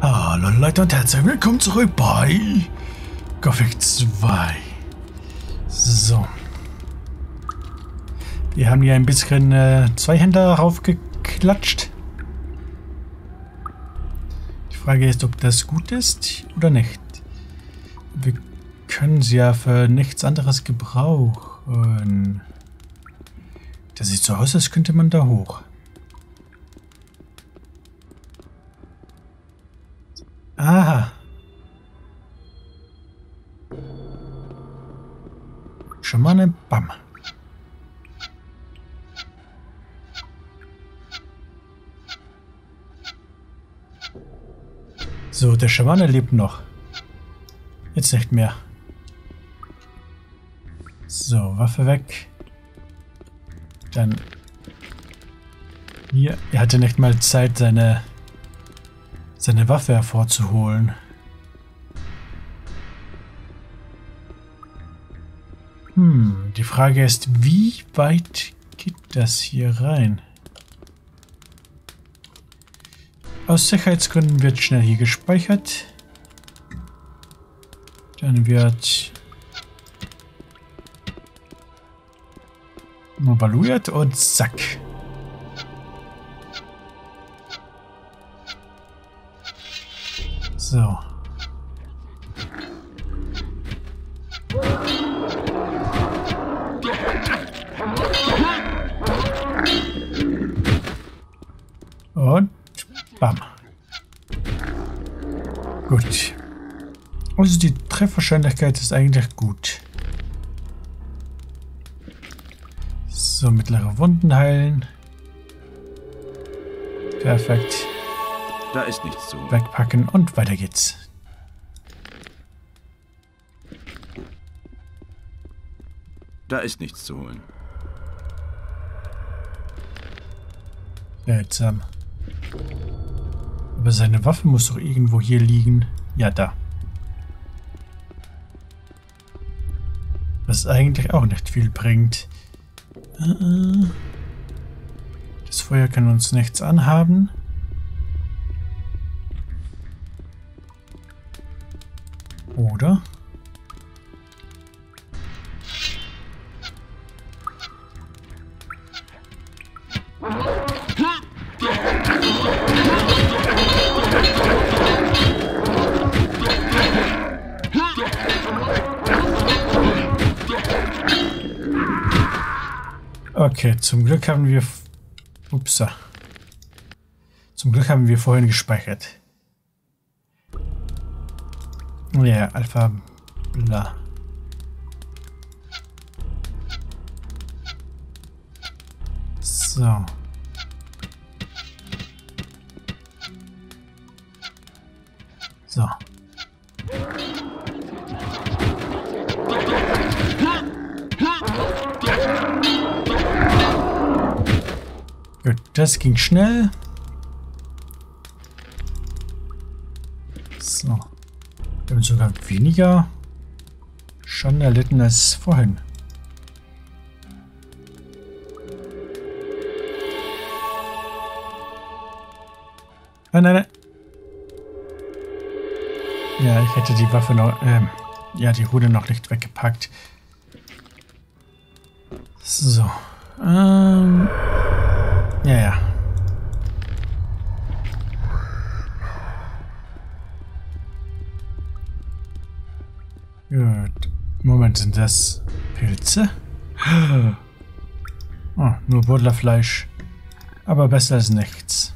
Hallo Leute und herzlich willkommen zurück bei Gothic 2. So. Wir haben hier ein bisschen äh, Zweihänder raufgeklatscht. Die Frage ist, ob das gut ist oder nicht. Wir können sie ja für nichts anderes gebrauchen. Das sieht so aus, als könnte man da hoch. Aha. Schamane, bam. So, der Schamane lebt noch. Jetzt nicht mehr. So, Waffe weg. Dann hier. Er hatte nicht mal Zeit, seine seine Waffe hervorzuholen. Hm, die Frage ist, wie weit geht das hier rein? Aus Sicherheitsgründen wird schnell hier gespeichert. Dann wird evaluiert und zack. So. Und bam. Gut. Also die Trefferwahrscheinlichkeit ist eigentlich gut. So, mittlere Wunden heilen. Perfekt. Da ist nichts zu. Wegpacken und weiter geht's. Da ist nichts zu holen. Seltsam. Aber seine Waffe muss doch irgendwo hier liegen. Ja, da. Was eigentlich auch nicht viel bringt. Äh, das Feuer kann uns nichts anhaben. Oder? Okay, zum Glück haben wir... Upsa. Zum Glück haben wir vorhin gespeichert. Ja, Alpha bla. So. So. Gut, das ging schnell. Weniger Schaden erlitten als vorhin. Nein, nein, nein. Ja, ich hätte die Waffe noch, ähm, ja, die Rune noch nicht weggepackt. So. Ähm, das Pilze? Oh, nur Buddlerfleisch. Aber besser als nichts.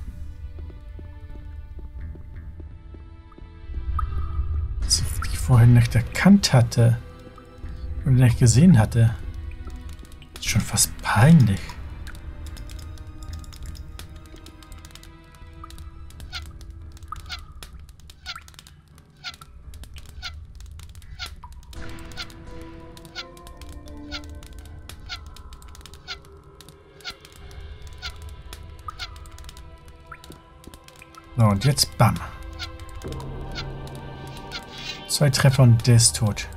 Als ich vorhin nicht erkannt hatte. Und nicht gesehen hatte. Ist schon fast peinlich. Zwei Treffer und der ist tot.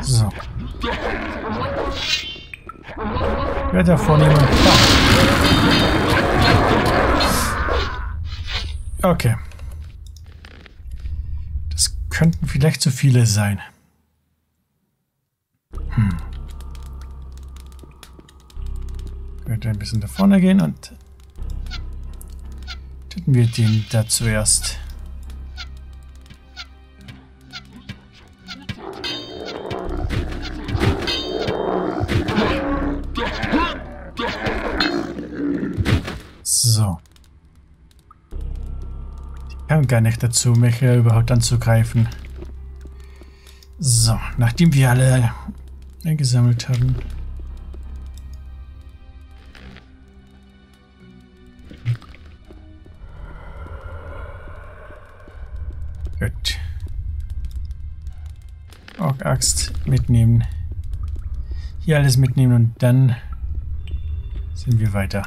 So. Wer da vorne jemand? Okay. Das könnten vielleicht zu viele sein. Hm. Ich werde ein bisschen da vorne gehen und töten wir den da zuerst. So. Die kam gar nicht dazu, mich überhaupt anzugreifen. So, nachdem wir alle eingesammelt haben. Auch Axt mitnehmen. Hier alles mitnehmen und dann sind wir weiter.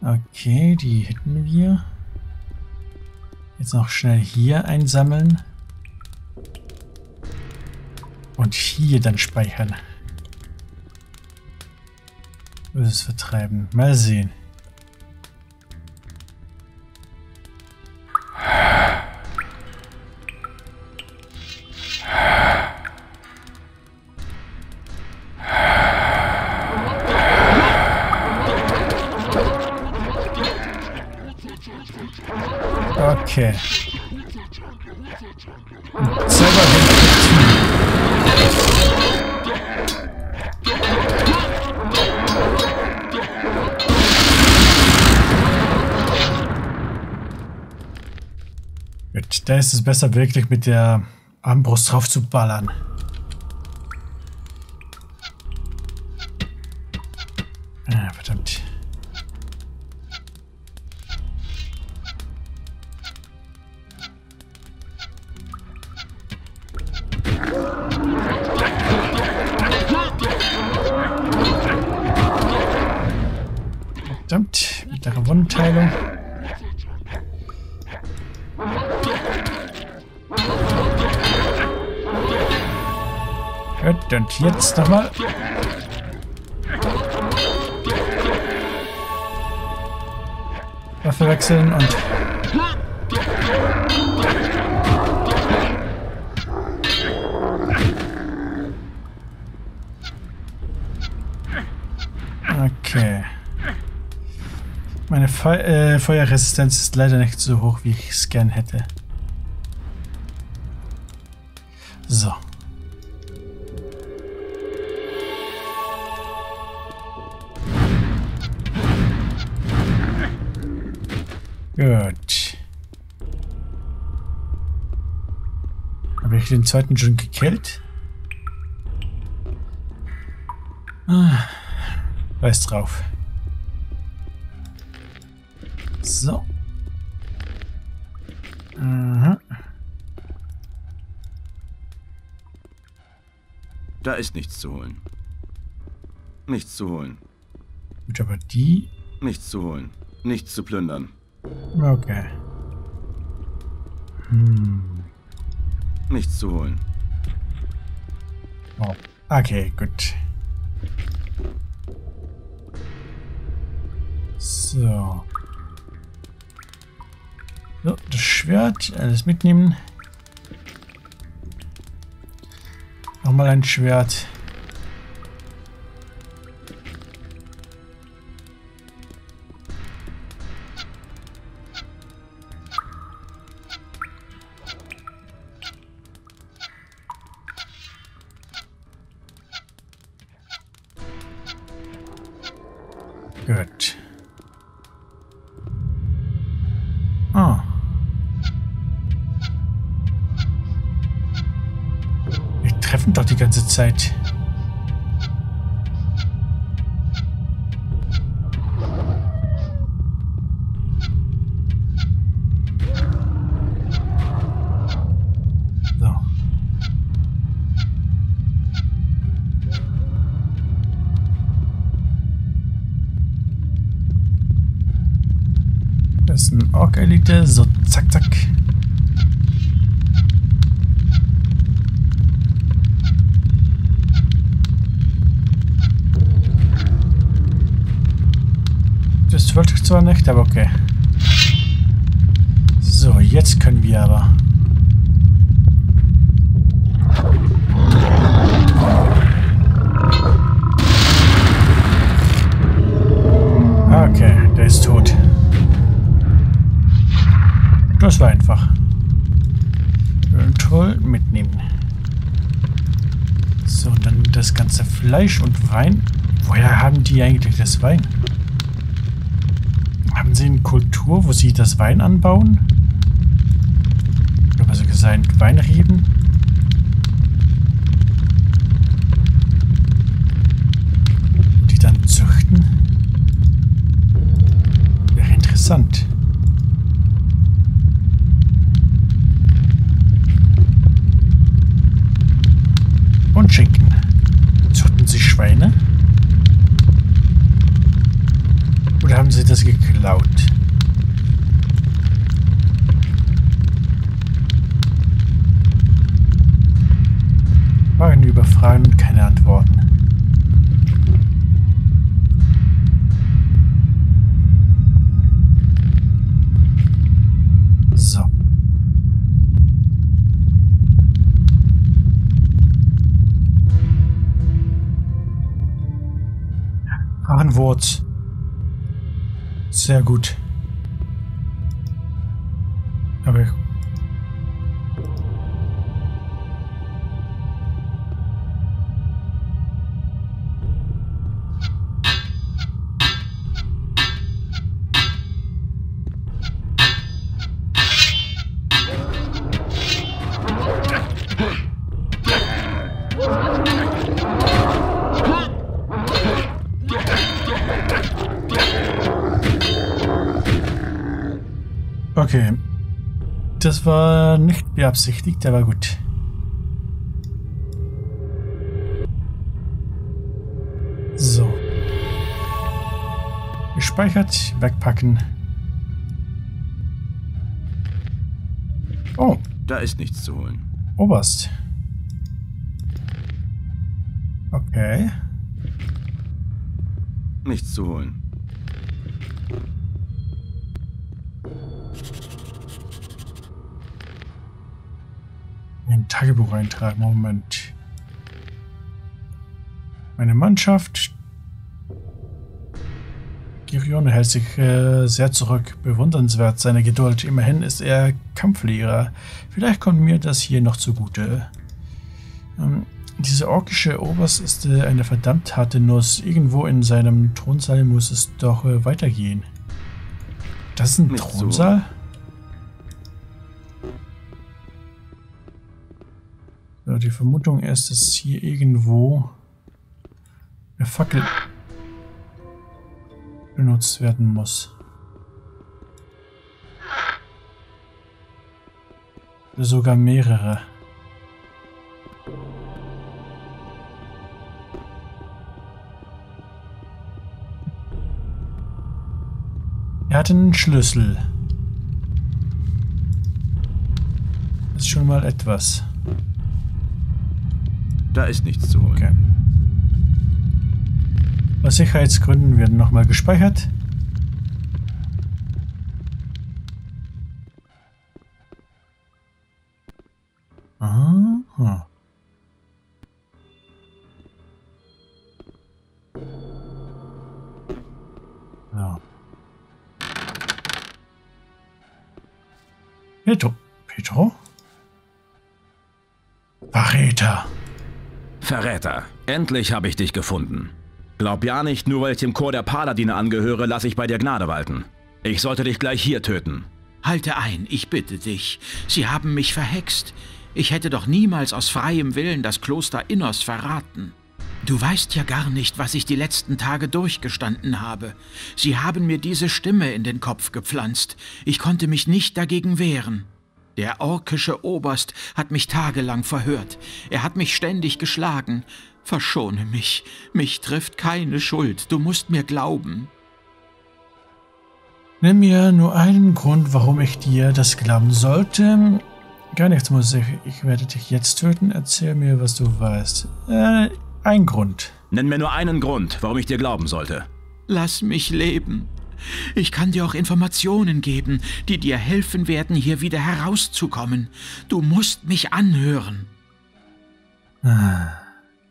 Okay, die hätten wir. Jetzt noch schnell hier einsammeln. Und hier dann speichern. Böses vertreiben. Mal sehen. Da ist es besser wirklich mit der Armbrust drauf zu ballern. Ah, verdammt. Verdammt, mittlere Wundenteilung. Und jetzt nochmal. Waffe wechseln und... Okay. Meine Fe äh, Feuerresistenz ist leider nicht so hoch, wie ich es gern hätte. Ich den zweiten schon gekillt? Ah, weiß drauf. So. Aha. Da ist nichts zu holen. Nichts zu holen. Gut, aber die... Nichts zu holen. Nichts zu plündern. Okay. Hm. Nichts zu holen. Oh. Okay, gut. So. So, das Schwert, alles mitnehmen. Nochmal ein Schwert. Gut. Ah. Wir treffen doch die ganze Zeit. Aber okay. So, jetzt können wir aber. Okay, der ist tot. Das war einfach. Toll, mitnehmen. So, und dann das ganze Fleisch und Wein. Woher haben die eigentlich das Wein? Eine Kultur, wo sie das Wein anbauen? Oder besser gesagt, Weinreben? Die dann züchten? Wäre interessant. Und Schinken. Züchten sie Schweine? Oder haben sie das geklaut? Fragen über Fragen und keine Antworten. So. Antwort. Sehr gut. Aber nicht beabsichtigt, aber gut. So. Gespeichert, wegpacken. Oh, Da ist nichts zu holen. Oberst. Okay. Nichts zu holen. Tagebuch eintragen. Moment. Meine Mannschaft. Girione hält sich äh, sehr zurück. Bewundernswert seine Geduld. Immerhin ist er Kampflehrer. Vielleicht kommt mir das hier noch zugute. Ähm, diese orkische Oberst ist äh, eine verdammt harte Nuss. Irgendwo in seinem Thronsaal muss es doch äh, weitergehen. Das ist ein Nicht. Thronsaal? So, die Vermutung ist, dass hier irgendwo eine Fackel benutzt werden muss. Oder sogar mehrere. Er hat einen Schlüssel. Das ist schon mal etwas. Da ist nichts zu holen. Okay. Aus Sicherheitsgründen werden nochmal gespeichert. Endlich habe ich dich gefunden. Glaub ja nicht, nur weil ich dem Chor der Paladine angehöre, lasse ich bei dir Gnade walten. Ich sollte dich gleich hier töten. Halte ein, ich bitte dich. Sie haben mich verhext. Ich hätte doch niemals aus freiem Willen das Kloster Innos verraten. Du weißt ja gar nicht, was ich die letzten Tage durchgestanden habe. Sie haben mir diese Stimme in den Kopf gepflanzt. Ich konnte mich nicht dagegen wehren. Der orkische Oberst hat mich tagelang verhört. Er hat mich ständig geschlagen. Verschone mich. Mich trifft keine Schuld. Du musst mir glauben. Nimm mir nur einen Grund, warum ich dir das glauben sollte. Gar nichts muss ich. Ich werde dich jetzt töten. Erzähl mir, was du weißt. Äh, ein Grund. Nenn mir nur einen Grund, warum ich dir glauben sollte. Lass mich leben. Ich kann dir auch Informationen geben, die dir helfen werden, hier wieder herauszukommen. Du musst mich anhören.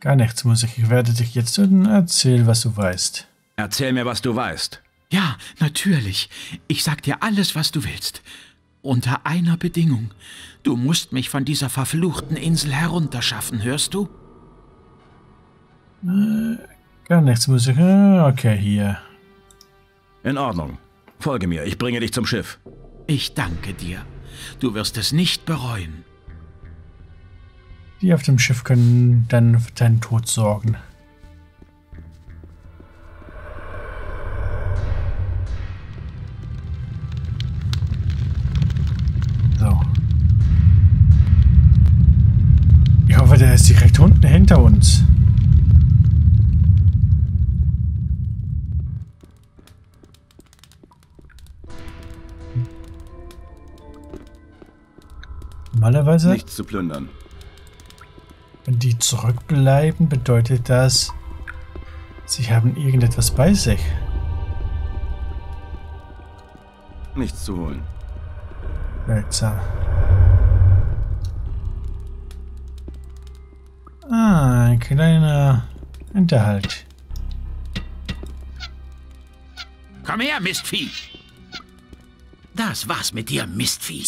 Gar nichts, muss ich. Ich werde dich jetzt erzählen, was du weißt. Erzähl mir, was du weißt. Ja, natürlich. Ich sag dir alles, was du willst. Unter einer Bedingung. Du musst mich von dieser verfluchten Insel herunterschaffen, hörst du? Gar nichts, muss ich. äh, Okay, hier. In Ordnung. Folge mir, ich bringe dich zum Schiff. Ich danke dir. Du wirst es nicht bereuen. Die auf dem Schiff können dann für deinen Tod sorgen. So. Ich hoffe, der ist direkt unten hinter uns. Normalerweise Nichts zu plündern. Wenn die zurückbleiben, bedeutet das, sie haben irgendetwas bei sich. Nichts zu holen. Seltsam. Ah, ein kleiner Hinterhalt. Komm her, Mistvieh! Das war's mit dir, Mistvieh.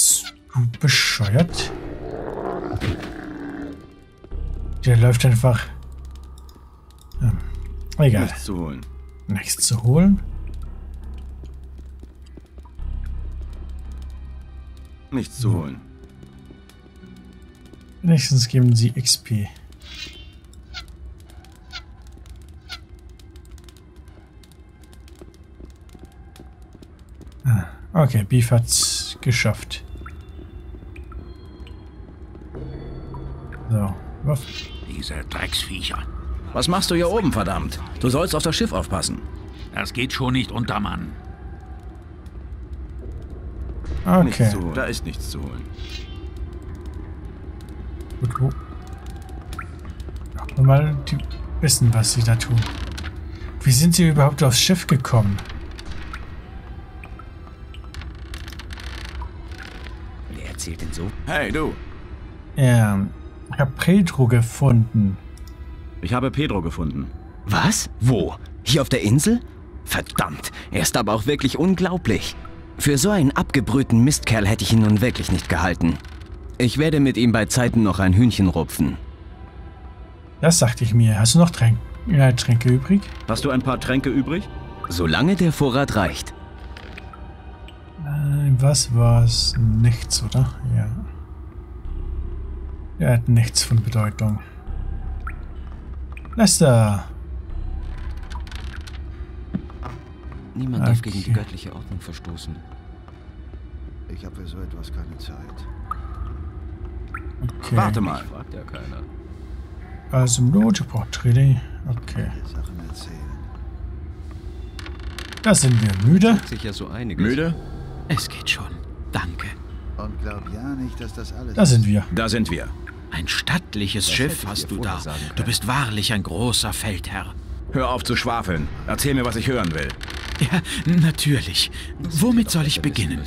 Du bescheuert? Der läuft einfach. Hm. Egal. Nichts zu holen. Nichts zu holen. Nichts zu holen. Wenigstens geben sie XP. Ah, Okay, Beef hat's geschafft. Diese Drecksviecher. Was machst du hier oben, verdammt? Du sollst auf das Schiff aufpassen. Das geht schon nicht unter, Mann. Nichts Okay, zu holen. Da ist nichts zu holen. gut, wo? Hoffen wir mal, die wissen, was sie da tun. Wie sind sie überhaupt aufs Schiff gekommen? Wer erzählt denn so? Hey, du. Ja, ich habe Pedro gefunden. Ich habe Pedro gefunden. Was? Wo? Hier auf der Insel? Verdammt, er ist aber auch wirklich unglaublich. Für so einen abgebrühten Mistkerl hätte ich ihn nun wirklich nicht gehalten. Ich werde mit ihm bei Zeiten noch ein Hühnchen rupfen. Das sagte ich mir. Hast du noch Tränk ja, Tränke übrig? Hast du ein paar Tränke übrig? Solange der Vorrat reicht. Äh, was war's? Nichts, oder? Ja. Er hat nichts von Bedeutung. Lester! Niemand darf Okay. gegen die göttliche Ordnung verstoßen. Ich habe für so etwas keine Zeit. Okay. Warte mal. Fragt ja keiner. Also. Okay. Mir Sachen erzählen. Da sind wir müde. Sicher so einiges. Müde? Es geht schon. Danke. Und glaub ja nicht, dass das alles Da sind wir. Da sind wir. Ein stattliches Das Schiff hast du da. Du bist wahrlich ein großer Feldherr. Hör auf zu schwafeln. Erzähl mir, was ich hören will. Ja, natürlich. Womit soll ich beginnen?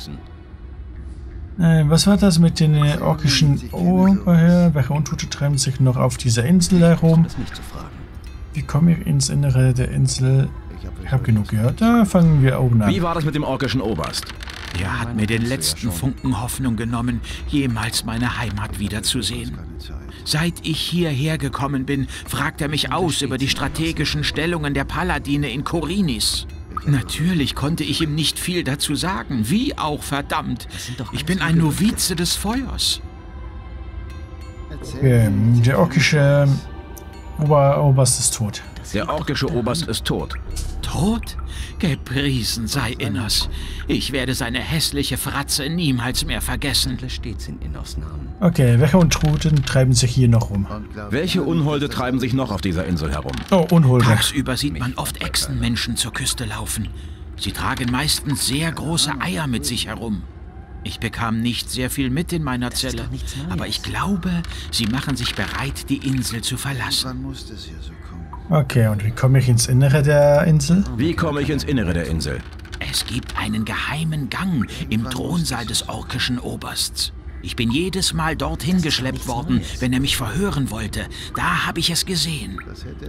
Äh, was war das mit den äh, orkischen Oberhör? Welche Untote treiben sich noch auf dieser Insel herum? Wie komme ich ins Innere der Insel? Ich habe Ich habe genug gehört. Da fangen wir oben an. Wie war das mit dem orkischen Oberst? Er hat mir den letzten Funken Hoffnung genommen, jemals meine Heimat wiederzusehen. Seit ich hierher gekommen bin, fragt er mich aus über die strategischen Stellungen der Paladine in Korinis. Natürlich konnte ich ihm nicht viel dazu sagen, wie auch verdammt. Ich bin ein. Novize des Feuers. Okay, der orkische Ober Oberst ist tot. Der orkische Oberst ist tot. Tot? Gepriesen sei Innos. Ich werde seine hässliche Fratze niemals mehr vergessen. Okay, welche Untoten treiben sich hier noch rum? Welche Unholde das treiben sich noch auf dieser Insel herum? Oh, Unholde. Tagsüber sieht man oft Echsenmenschen zur Küste laufen. Sie tragen meistens sehr große Eier mit sich herum. Ich bekam nicht sehr viel mit in meiner ist Zelle, aber ich glaube, sie machen sich bereit, die Insel zu verlassen. Wann muss das hier so kommen? Okay, und wie komme ich ins Innere der Insel? Wie komme ich ins Innere der Insel? Es gibt einen geheimen Gang im Thronsaal des orkischen Obersts. Ich bin jedes Mal dorthin geschleppt worden, wenn er mich verhören wollte. Da habe ich es gesehen.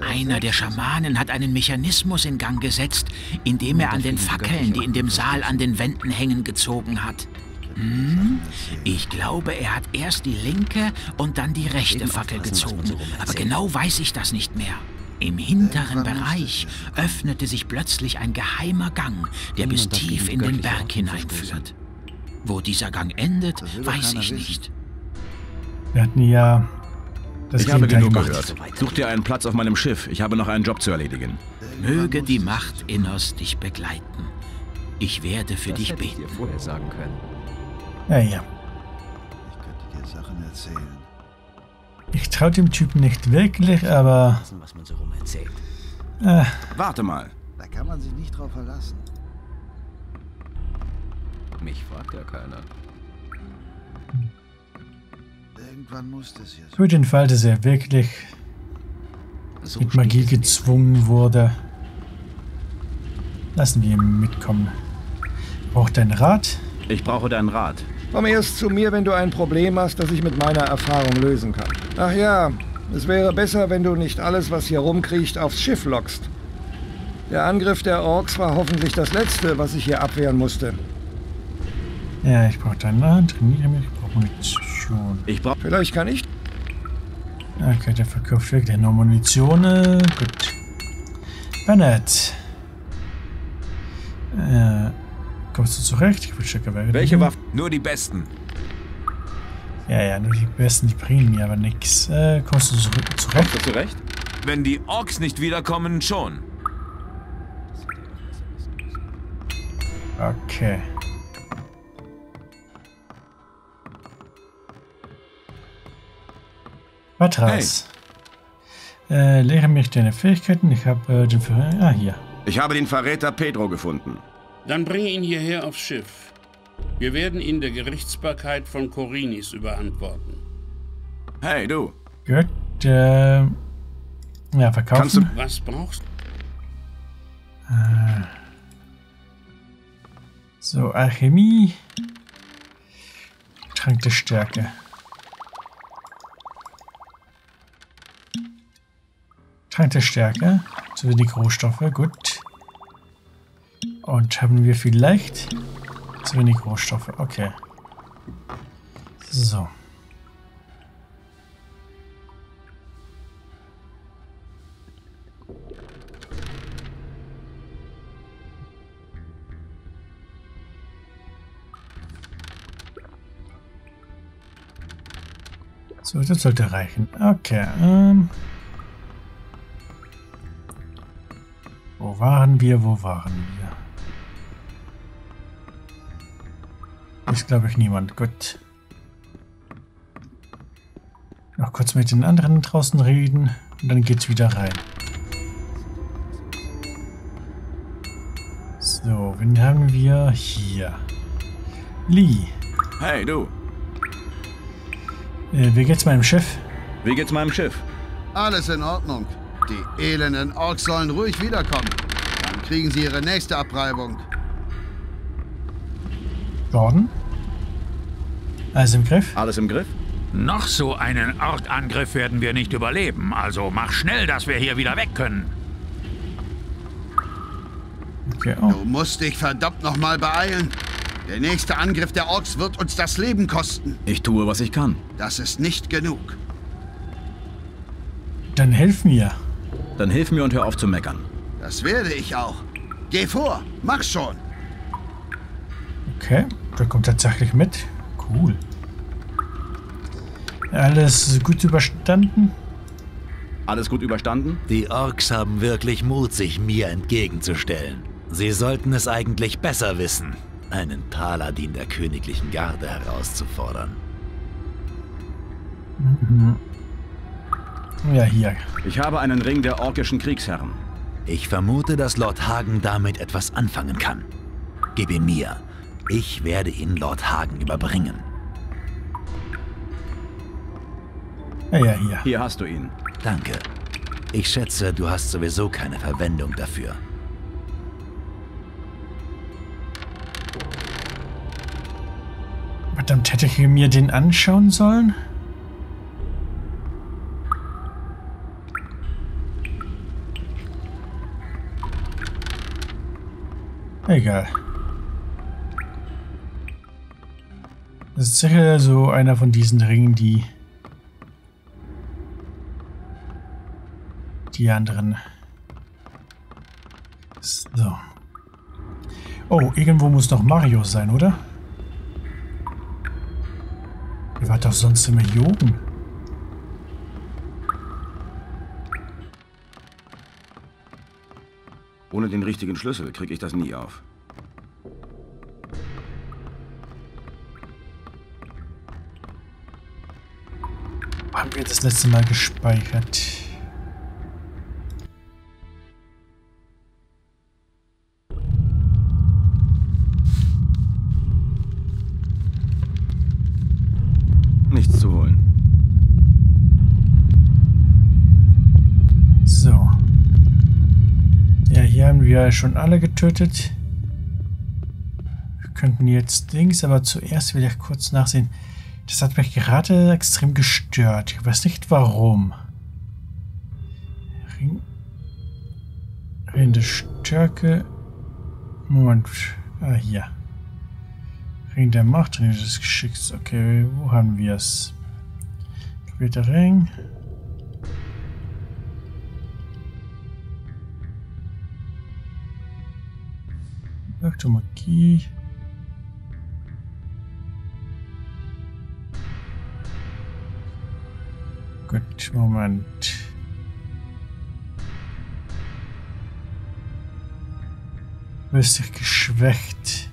Einer der Schamanen hat einen Mechanismus in Gang gesetzt, indem er an den Fackeln, die in dem Saal an den Wänden hängen, gezogen hat. Hm? Ich glaube, er hat erst die linke und dann die rechte Fackel gezogen. Aber genau weiß ich das nicht mehr. Im hinteren Bereich öffnete sich plötzlich ein geheimer Gang, der bis tief in den Berg hineinführt. Wo dieser Gang endet, weiß ich nicht. Wir hatten ja das Ich habe genug gehört. Such dir einen Platz auf meinem Schiff. Ich habe noch einen Job zu erledigen. Möge die Macht Innos dich begleiten. Ich werde für dich hätte ich dir beten. vorher sagen können. Ja, ja. Ich könnte dir Sachen erzählen. Ich traue dem Typen nicht wirklich, aber was man so rum erzählt. äh, Warte mal. Da kann man sich nicht drauf verlassen. Mich fragt ja keiner. Irgendwann muss das hier so. für den Fall, dass er wirklich So mit Magie gezwungen wurde, lassen wir ihn mitkommen. Braucht ein Rat? Ich brauche deinen Rat. Komm erst zu mir, wenn du ein Problem hast, das ich mit meiner Erfahrung lösen kann. Ach ja, es wäre besser, wenn du nicht alles, was hier rumkriecht, aufs Schiff lockst. Der Angriff der Orks war hoffentlich das letzte, was ich hier abwehren musste. Ja, ich brauche deinen Rat. Trainiere mich. Ich brauche Munition. Ich brauche... Vielleicht kann ich Okay, der verkauft wirklich nur Munition. Äh, Gut. Bennett. Äh, kommst du zurecht? Ich will checken, wer Welche Waffen? Nur die besten. Ja, ja, nur die besten, die bringen mir aber nichts. Äh, kommst du zurecht? Kommst du zurecht? Wenn die Orks nicht wiederkommen, schon. Okay. Patras. Äh, lehre mich deine Fähigkeiten. Ich habe äh, den Ver Ah, hier. Ich habe den Verräter Pedro gefunden. Dann bringe ihn hierher aufs Schiff. Wir werden ihn der Gerichtsbarkeit von Korinis überantworten. Hey, du. Gut. Äh, ja, Kannst verkaufen. Was brauchst du? So, Alchemie. Trank der Stärke. Trank der Stärke. Zu wenig Rohstoffe. Gut. Und haben wir vielleicht zu wenig Rohstoffe. Okay. So. So, das sollte reichen. Okay. Ähm. Wo waren wir? Wo waren wir? Ist, glaube ich, niemand. Gut. Noch kurz mit den anderen draußen reden und dann geht's wieder rein. So, wen haben wir hier? Lee. Hey, du. Äh, wie geht's meinem Schiff? Wie geht's meinem Schiff? Alles in Ordnung. Die elenden Orks sollen ruhig wiederkommen. Dann kriegen sie ihre nächste Abreibung. Gordon? Alles im Griff? Alles im Griff? Noch so einen Orkangriff werden wir nicht überleben, also mach schnell, dass wir hier wieder weg können. Okay, oh. Du musst dich verdammt nochmal beeilen. Der nächste Angriff der Orks wird uns das Leben kosten. Ich tue, was ich kann. Das ist nicht genug. Dann helf mir. Dann hilf mir und hör auf zu meckern. Das werde ich auch. Geh vor, mach schon. Okay, der kommt tatsächlich mit. Cool. Alles gut überstanden? Alles gut überstanden? Die Orks haben wirklich Mut, sich mir entgegenzustellen. Sie sollten es eigentlich besser wissen, einen Paladin der königlichen Garde herauszufordern. Ja, hier. Ich habe einen Ring der orkischen Kriegsherren. Ich vermute, dass Lord Hagen damit etwas anfangen kann. Gib ihn mir. Ich werde ihn Lord Hagen überbringen. Ja, ja, hier. Hier hast du ihn. Danke. Ich schätze, du hast sowieso keine Verwendung dafür. Verdammt, hätte ich mir den anschauen sollen? Egal. Das ist sicher so einer von diesen Ringen, die die anderen. So. Oh, irgendwo muss noch Mario sein, oder? Ihr wart doch sonst immer hier oben. Ohne den richtigen Schlüssel kriege ich das nie auf. Haben wir das letzte Mal gespeichert? Wir schon alle getötet. Wir könnten jetzt Dings, aber zuerst will ich kurz nachsehen. Das hat mich gerade extrem gestört. Ich weiß nicht warum. Ring. Der Stärke. Moment. Ah, hier. Ring der Macht, Ring des Geschicks. Okay, wo haben wir es? Später Ring. Magie. Gut, Moment. Bist dich geschwächt.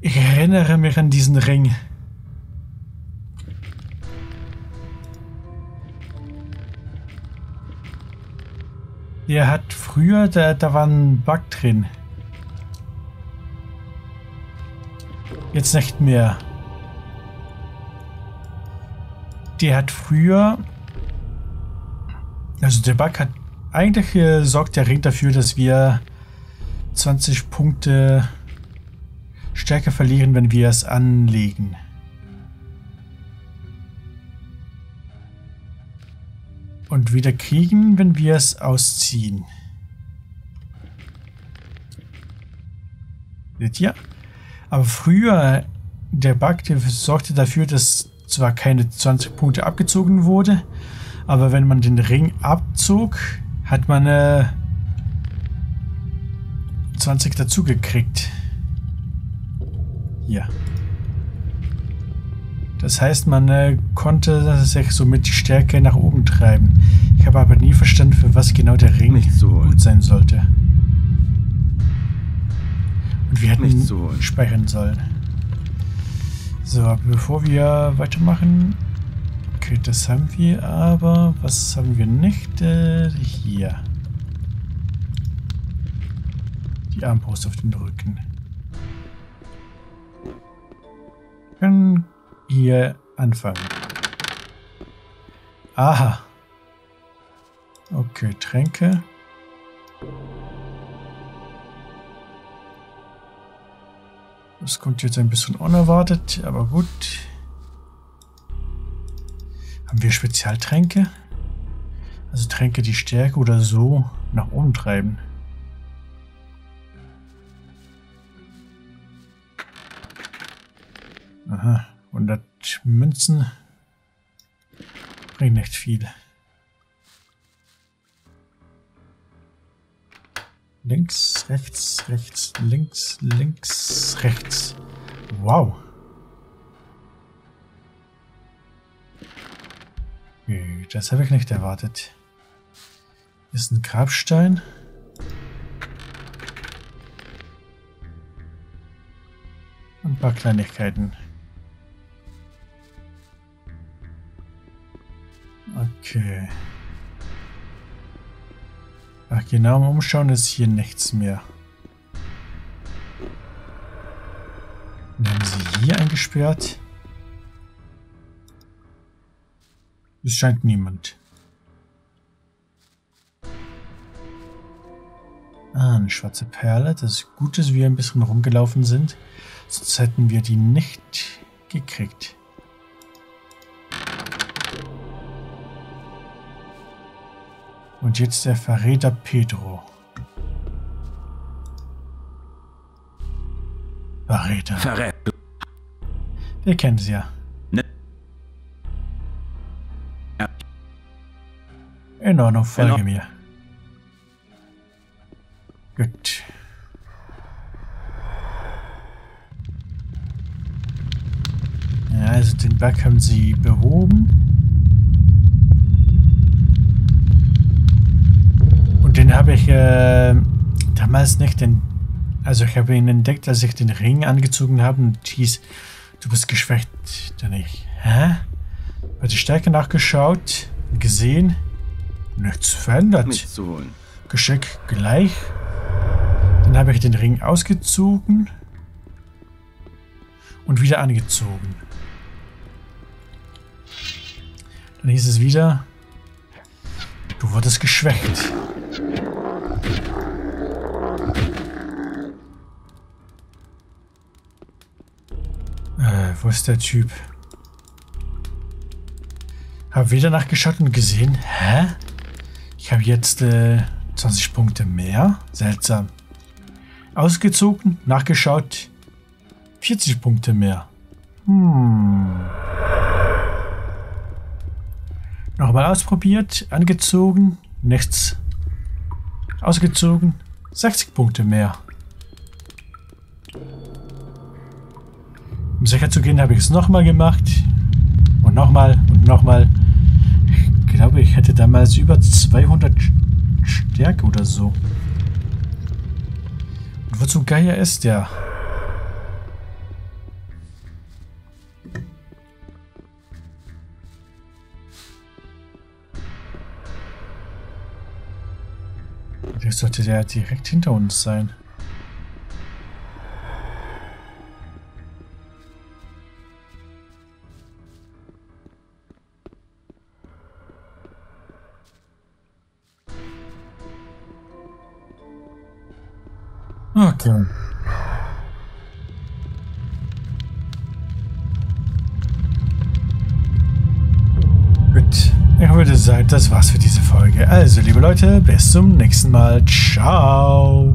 Ich erinnere mich an diesen Ring. Der hat früher, da, da war ein Bug drin. Jetzt nicht mehr. Der hat früher... Also der Bug hat... Eigentlich äh, sorgt der Ring dafür, dass wir 20 Punkte Stärke verlieren, wenn wir es anlegen. Und wieder kriegen, wenn wir es ausziehen. Seht ihr? Aber früher, der Bug der sorgte dafür, dass zwar keine 20 Punkte abgezogen wurde, aber wenn man den Ring abzog, hat man äh, 20 dazu gekriegt. Hier. Das heißt, man äh, konnte sich somit die Stärke nach oben treiben. Ich habe aber nie verstanden, für was genau der Ring gut sein sollte. Und wir hätten speichern sollen. So, bevor wir weitermachen... Okay, das haben wir, aber was haben wir nicht? Äh, hier. Die Armbrust auf dem Rücken. Wir können hier anfangen. Aha. Okay, Tränke. Das kommt jetzt ein bisschen unerwartet, aber gut. Haben wir Spezialtränke? Also Tränke, die Stärke oder so nach oben treiben. Aha, 100 Münzen bringt nicht viel. Links, rechts, rechts, links, links, rechts. Wow. Das habe ich nicht erwartet. Ist ein Grabstein. Ein paar Kleinigkeiten. Okay. Ach, genau im Umschauen ist hier nichts mehr. Dann haben sie hier eingesperrt. Es scheint niemand. Ah, eine schwarze Perle. Das ist gut, dass wir ein bisschen rumgelaufen sind. Sonst hätten wir die nicht gekriegt. Und jetzt der Verräter Pedro. Verräter. Verräter. Wir kennen sie ja. Ne. In Ordnung, folge In mir. Gut. Ja, also den Bug haben sie behoben. Und den habe ich äh, damals nicht den. Also ich habe ihn entdeckt, als ich den Ring angezogen habe und hieß, du bist geschwächt. Dann ich, hä? Bei der Stärke nachgeschaut, gesehen, nichts verändert. Nichts zu holen. Geschick gleich. Dann habe ich den Ring ausgezogen und wieder angezogen. Dann hieß es wieder, du wurdest geschwächt. Äh, wo ist der Typ? Habe wieder nachgeschaut und gesehen, hä? Ich habe jetzt äh, 20 Punkte mehr. Seltsam. Ausgezogen, nachgeschaut, 40 Punkte mehr. Hm. Nochmal ausprobiert, angezogen, nichts. Ausgezogen, 60 Punkte mehr. Um sicher zu gehen, habe ich es nochmal gemacht. Und nochmal und nochmal. Ich glaube, ich hätte damals über 200 Stärke oder so. Und wozu Geier ist der? Jetzt sollte der direkt hinter uns sein. Leute, bis zum nächsten Mal. Ciao.